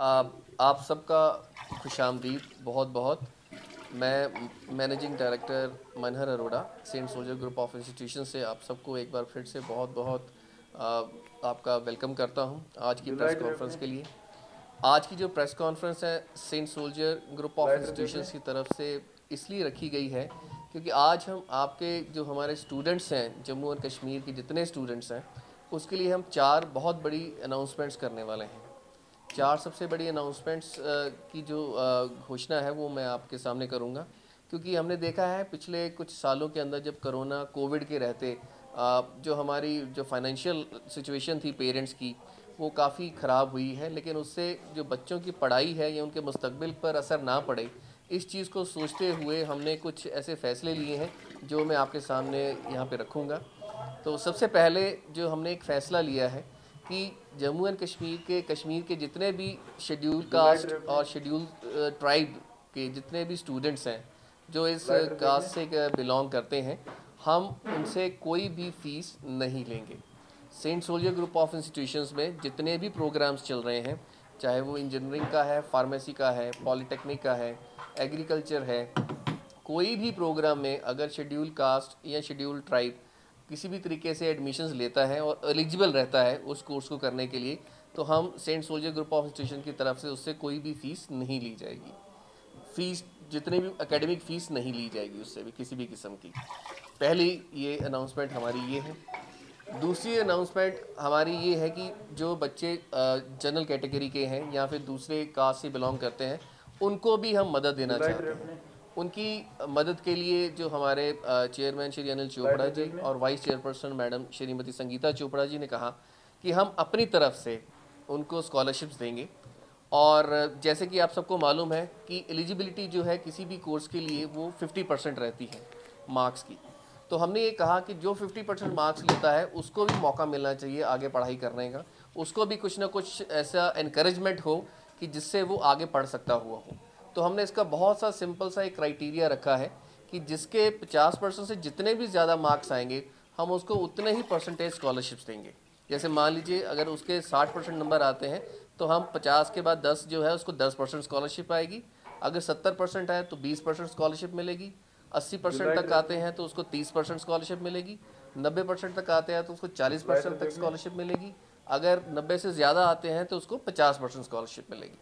आप आप सबका खुश आमदीद बहुत बहुत। मैं managing director Manhar Arora Saint Soldier Group of Institution से आप सबको एक बार फिर से बहुत बहुत आपका वेलकम करता हूँ आज की प्रेस कॉन्फ्रेंस के लिए। आज की जो प्रेस कॉन्फ्रेंस है Saint Soldier Group of Institution की तरफ़ से इसलिए रखी गई है क्योंकि आज हम आपके जो हमारे स्टूडेंट्स हैं जम्मू और कश्मीर के जितने स्टूडेंट्स हैं उसके लिए हम चार बहुत बड़ी अनाउंसमेंट्स करने वाले हैं। चार सबसे बड़ी अनाउंसमेंट्स की जो घोषणा है, वो मैं आपके सामने करूँगा। क्योंकि हमने देखा है, पिछले कुछ सालों के अंदर जब कोरोना, कोविड के रहते जो हमारी, जो फाइनेंशियल सिचुएशन थी पेरेंट्स की, वो काफ़ी ख़राब हुई है। लेकिन उससे जो बच्चों की पढ़ाई है, या उनके मुस्तबिल पर असर ना पड़े, इस चीज़ को सोचते हुए हमने कुछ ऐसे फ़ैसले लिए हैं, जो मैं आपके सामने यहाँ पे रखूँगा। तो सबसे पहले जो हमने एक फ़ैसला लिया है कि जम्मू एंड कश्मीर के कश्मीर के जितने भी शेड्यूल कास्ट और शेड्यूल ट्राइब के जितने भी स्टूडेंट्स हैं जो इस कास्ट से बिलोंग करते हैं हम उनसे कोई भी फ़ीस नहीं लेंगे। Saint Soldier Group of Institutions में जितने भी प्रोग्राम्स चल रहे हैं चाहे वो इंजीनियरिंग का है फार्मेसी का है पॉलिटेक्निक का है एग्रीकल्चर है कोई भी प्रोग्राम में अगर शेड्यूल कास्ट या शेड्यूल ट्राइब किसी भी तरीके से एडमिशन्स लेता है और एलिजिबल रहता है उस कोर्स को करने के लिए तो हम Saint Soldier Group of Institution की तरफ़ से उससे कोई भी फ़ीस नहीं ली जाएगी। फ़ीस जितने भी एकेडमिक फ़ीस नहीं ली जाएगी उससे भी किसी भी किस्म की। पहली ये अनाउंसमेंट हमारी ये है। दूसरी अनाउंसमेंट हमारी ये है कि जो बच्चे जनरल कैटेगरी के हैं या फिर दूसरे कास्ट से बिलोंग करते हैं उनको भी हम मदद देना चाहते हैं। उनकी मदद के लिए जो हमारे चेयरमैन श्री अनिल चोपड़ा जी और vice chairperson madam Shrimati Sangeeta Chopra ji ने कहा कि हम अपनी तरफ़ से उनको स्कॉलरशिप्स देंगे। और जैसे कि आप सबको मालूम है कि एलिजिबिलिटी जो है किसी भी कोर्स के लिए वो 50 परसेंट रहती है मार्क्स की। तो हमने ये कहा कि जो 50 परसेंट मार्क्स लेता है उसको भी मौका मिलना चाहिए आगे पढ़ाई करने का। उसको भी कुछ ना कुछ ऐसा इनक्रेजमेंट हो कि जिससे वो आगे पढ़ सकता हुआ हो। तो हमने इसका बहुत सा सिंपल सा एक क्राइटेरिया रखा है कि जिसके 50 परसेंट से जितने भी ज़्यादा मार्क्स आएँगे हम उसको उतने ही परसेंटेज स्कॉलरशिप्स देंगे। जैसे मान लीजिए अगर उसके 60 परसेंट नंबर आते हैं तो हम 50 के बाद 10 जो है उसको 10 परसेंट स्कॉलरशिप आएगी। अगर 70 परसेंट आए तो 20 परसेंट स्कॉलरशिप मिलेगी। 80 परसेंट तक आते हैं तो उसको 30 परसेंट स्कॉलरशिप मिलेगी। 90 परसेंट तक आते हैं तो उसको 40 परसेंट तक स्कॉलरशिप मिलेगी। अगर 90 से ज़्यादा आते हैं तो उसको 50 परसेंट स्कॉलरशिप मिलेगी।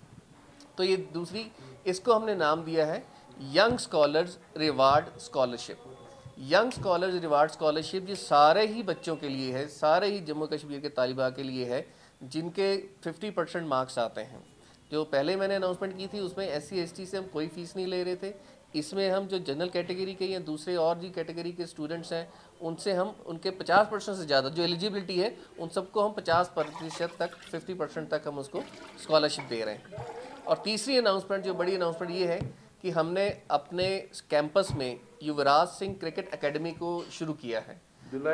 तो ये दूसरी, इसको हमने नाम दिया है young scholars reward scholarship young scholars reward scholarship ये सारे ही बच्चों के लिए है, सारे ही जम्मू कश्मीर के तालिबा के लिए है, जिनके 50 परसेंट मार्क्स आते हैं। जो पहले मैंने अनाउंसमेंट की थी, उसमें एस सी से हम कोई फ़ीस नहीं ले रहे थे। इसमें हम जो जनरल कैटेगरी के या दूसरे और जी कैटेगरी के स्टूडेंट्स हैं, उनसे हम, उनके 50 परसेंट से ज़्यादा, जो एलिजिबिलिटी है, उन सबको हम 50 प्रतिशत तक 50 परसेंट तक हम उसको स्कॉलरशिप दे रहे हैं। और तीसरी अनाउंसमेंट जो बड़ी अनाउंसमेंट ये है कि हमने अपने कैंपस में युवराज सिंह क्रिकेट एकेडमी को शुरू किया है।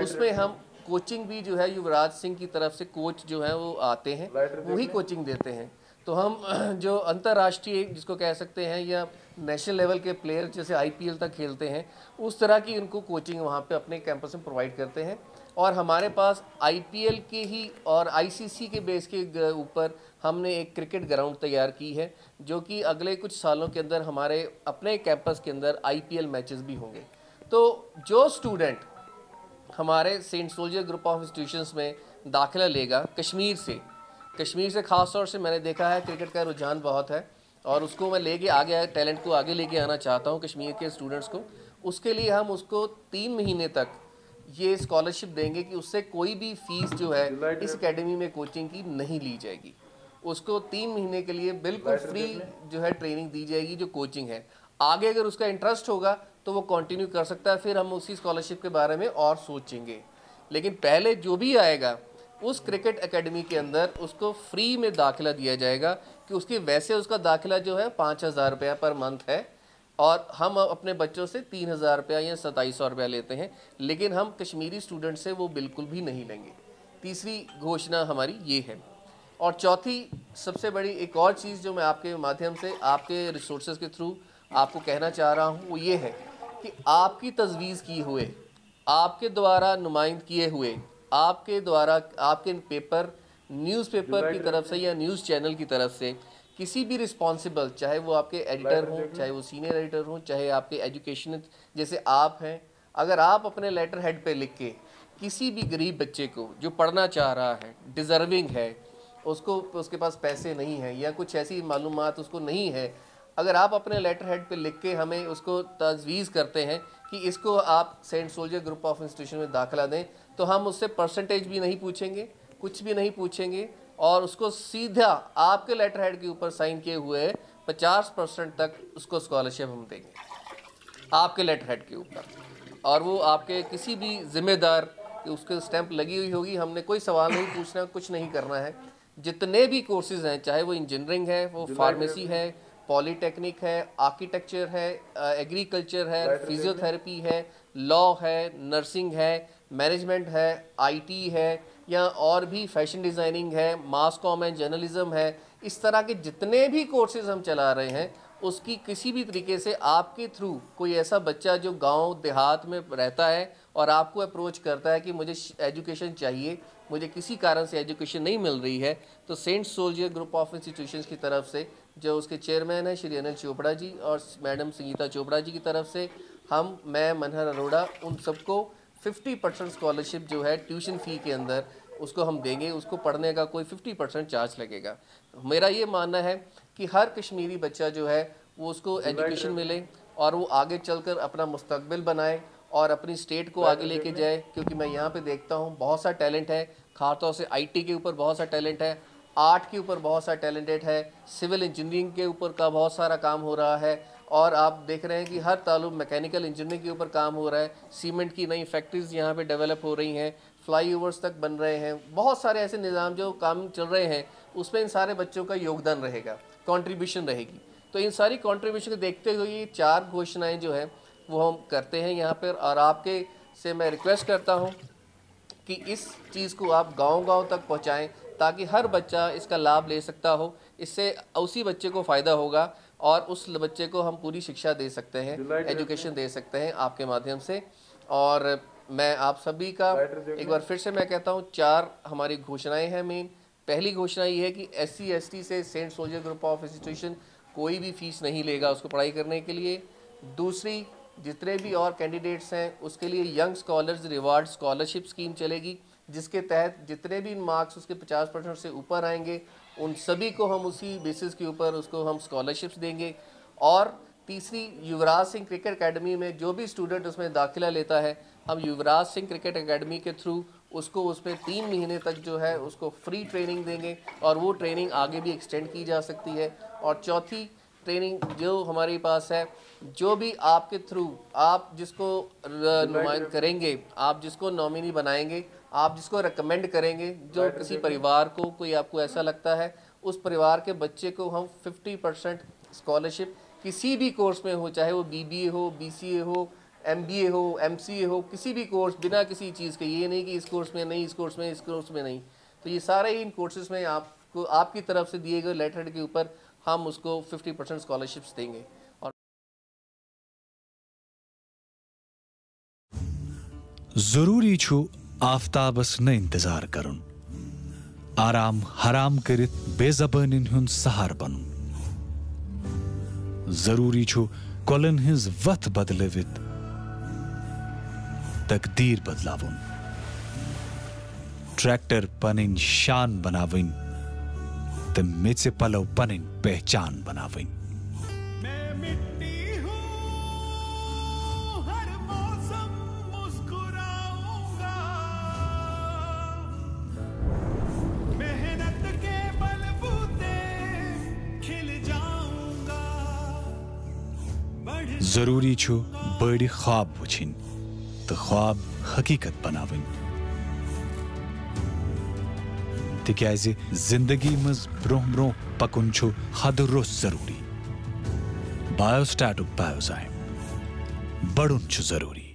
उसमें हम कोचिंग भी जो है युवराज सिंह की तरफ़ से कोच जो है वो आते हैं वही कोचिंग देते हैं। तो हम जो अंतर्राष्ट्रीय जिसको कह सकते हैं या नेशनल लेवल के प्लेयर जैसे आईपीएल तक खेलते हैं उस तरह की उनको कोचिंग वहाँ पे अपने कैंपस में प्रोवाइड करते हैं। और हमारे पास आईपीएल के ही और आईसीसी के बेस के ऊपर हमने एक क्रिकेट ग्राउंड तैयार की है, जो कि अगले कुछ सालों के अंदर हमारे अपने कैंपस के अंदर आईपीएल मैचेस भी होंगे। तो जो स्टूडेंट हमारे Saint Soldier Group of Institutions में दाखिला लेगा कश्मीर से कश्मीर से ख़ास तौर से मैंने देखा है क्रिकेट का रुझान बहुत है, और उसको मैं लेके आगे टैलेंट को आगे लेके आना चाहता हूँ कश्मीर के स्टूडेंट्स को, उसके लिए हम उसको तीन महीने तक ये स्कॉलरशिप देंगे कि उससे कोई भी फ़ीस जो है इस एकेडमी में कोचिंग की नहीं ली जाएगी। उसको तीन महीने के लिए बिल्कुल फ्री जो है ट्रेनिंग दी जाएगी जो कोचिंग है। आगे अगर उसका इंटरेस्ट होगा तो वो कंटिन्यू कर सकता है फिर हम उसी स्कॉलरशिप के बारे में और सोचेंगे। लेकिन पहले जो भी आएगा उस क्रिकेट एकेडमी के अंदर उसको फ्री में दाखिला दिया जाएगा कि उसकी वैसे उसका दाखिला जो है पाँच हज़ार रुपया पर मंथ है। और हम अपने बच्चों से तीन हज़ार रुपया या सताईस सौ रुपया लेते हैं लेकिन हम कश्मीरी स्टूडेंट से वो बिल्कुल भी नहीं लेंगे। तीसरी घोषणा हमारी ये है। और चौथी सबसे बड़ी एक और चीज़ जो मैं आपके माध्यम से आपके रिसोर्सेज के थ्रू आपको कहना चाह रहा हूँ वो ये है कि आपकी तजवीज़ किए हुए आपके द्वारा नुमाइंद किए हुए आपके द्वारा आपके पेपर न्यूज़पेपर की तरफ़ से या न्यूज़ चैनल की तरफ़ से किसी भी रिस्पॉन्सिबल चाहे वो आपके एडिटर हों चाहे वो सीनियर एडिटर हों चाहे आपके एजुकेशन जैसे आप हैं अगर आप अपने लेटर हेड पे लिख के किसी भी गरीब बच्चे को जो पढ़ना चाह रहा है डिज़र्विंग है उसको उसके पास पैसे नहीं हैं या कुछ ऐसी मालूम उसको नहीं है अगर आप अपने लेटर हेड पे लिख के हमें उसको तजवीज़ करते हैं कि इसको आप Saint Soldier Group of Institution में दाखिला दें तो हम उससे परसेंटेज भी नहीं पूछेंगे कुछ भी नहीं पूछेंगे और उसको सीधा आपके लेटर हेड के ऊपर साइन किए हुए पचास परसेंट तक उसको स्कॉलरशिप हम देंगे आपके लेटर हेड के ऊपर। और वो आपके किसी भी ज़िम्मेदार कि उसके स्टैंप लगी हुई होगी हमने कोई सवाल नहीं पूछना कुछ नहीं करना है। जितने भी कोर्सेज हैं चाहे वो इंजीनियरिंग है वो फार्मेसी है। पॉलीटेक्निक है आर्किटेक्चर है एग्रीकल्चर है फिजियोथेरेपी है। लॉ है नर्सिंग है मैनेजमेंट है आईटी है या और भी फ़ैशन डिज़ाइनिंग है, मास कॉम है, जर्नलिज्म है, इस तरह के जितने भी कोर्सेज हम चला रहे हैं, उसकी किसी भी तरीके से आपके थ्रू कोई ऐसा बच्चा जो गाँव देहात में रहता है और आपको अप्रोच करता है कि मुझे एजुकेशन चाहिए, मुझे किसी कारण से एजुकेशन नहीं मिल रही है तो Saint Soldier Group of Institutions की तरफ़ से, जो उसके चेयरमैन हैं, श्री अनिल चोपड़ा जी और मैडम संगीता चोपड़ा जी की तरफ़ से, हम, मैं, मनहर अरोड़ा, उन सबको 50 परसेंट स्कॉलरशिप जो है ट्यूशन फ़ी के अंदर उसको हम देंगे उसको पढ़ने का कोई 50 परसेंट चार्ज लगेगा। मेरा ये मानना है कि हर कश्मीरी बच्चा जो है वो उसको एजुकेशन मिले और वो आगे चलकर अपना मुस्तबिल बनाए और अपनी स्टेट को आगे लेके जाए क्योंकि मैं यहाँ पे देखता हूँ बहुत सा टैलेंट है। खासतौर से आईटी के ऊपर बहुत सा टैलेंट है आर्ट के ऊपर बहुत सा टैलेंटेड है सिविल इंजीनियरिंग के ऊपर का बहुत सारा काम हो रहा है और आप देख रहे हैं कि हर ताल्लुक मैकेनिकल इंजीनियरिंग के ऊपर काम हो रहा है। सीमेंट की नई फैक्ट्रीज यहाँ पे डेवलप हो रही हैं फ्लाई ओवर्स तक बन रहे हैं। बहुत सारे ऐसे निज़ाम जो काम चल रहे हैं, उसमें इन सारे बच्चों का योगदान रहेगा कॉन्ट्रीब्यूशन रहेगी। तो इन सारी कॉन्ट्रीब्यूशन को देखते हुए ये चार घोषणाएँ जो है, वो हम करते हैं यहाँ पर और आपके से मैं रिक्वेस्ट करता हूँ कि इस चीज़ को आप गांव-गांव तक पहुँचाएँ, ताकि हर बच्चा इसका लाभ ले सकता हो। इससे उसी बच्चे को फ़ायदा होगा। और उस बच्चे को हम पूरी शिक्षा दे सकते हैं एजुकेशन दे सकते हैं आपके माध्यम से। और मैं आप सभी का एक बार फिर से मैं कहता हूँ चार हमारी घोषणाएँ हैं मेन पहली घोषणा ये है कि एस सी से Saint Soldier Group of Institution कोई भी फ़ीस नहीं लेगा उसको पढ़ाई करने के लिए। दूसरी जितने भी और कैंडिडेट्स हैं उसके लिए young scholars reward scholarship scheme चलेगी जिसके तहत जितने भी मार्क्स उसके 50 परसेंट से ऊपर आएँगे उन सभी को हम उसी बेसिस के ऊपर उसको हम स्कॉलरशिप्स देंगे। और तीसरी, युवराज सिंह क्रिकेट अकेडमी में जो भी स्टूडेंट उसमें दाखिला लेता है, हम युवराज सिंह क्रिकेट अकेडमी के थ्रू उसको उसमें तीन महीने तक जो है उसको फ्री ट्रेनिंग देंगे और वो ट्रेनिंग आगे भी एक्सटेंड की जा सकती है। और चौथी ट्रेनिंग जो हमारे पास है जो भी आपके थ्रू आप जिसको नुमाइंद करेंगे आप जिसको नॉमिनी बनाएँगे आप जिसको रिकमेंड करेंगे जो किसी परिवार को कोई आपको ऐसा लगता है उस परिवार के बच्चे को हम 50 परसेंट स्कॉलरशिप किसी भी कोर्स में हो चाहे वो बीबीए हो बीसीए हो एमबीए हो एमसीए हो किसी भी कोर्स बिना किसी चीज़ के ये नहीं कि इस कोर्स में नहीं इस कोर्स में इस कोर्स में नहीं। तो ये सारे ही इन कोर्सेज में आपको आपकी तरफ़ से दिए गए लेटर के ऊपर हम उसको 50 परसेंट स्कॉलरशिप्स देंगे। और ज़रूरी छु आफ्ताबस न इंतज़ार करुन आराम हराम करित, बेजबानी हुंद सहार बन। ज़रूरी छु, कोलन हिज वथ बदलवित, तकदीर बदलावन ट्रैक्टर पनिन शान बनाविन त मेचे पलव पनिन पहचान बनाविन। ज़रूरी छु बड़ी ख्वाब वुचिन तो ख्वाब हकीकत बनावन। तिक्याज ज़िंदगी मज ब्रोह ब्रोह पकुन छो हद रोज ज़रूरी बायोस्टैटुक बायोजाइम बड़ुन छो ज़रूरी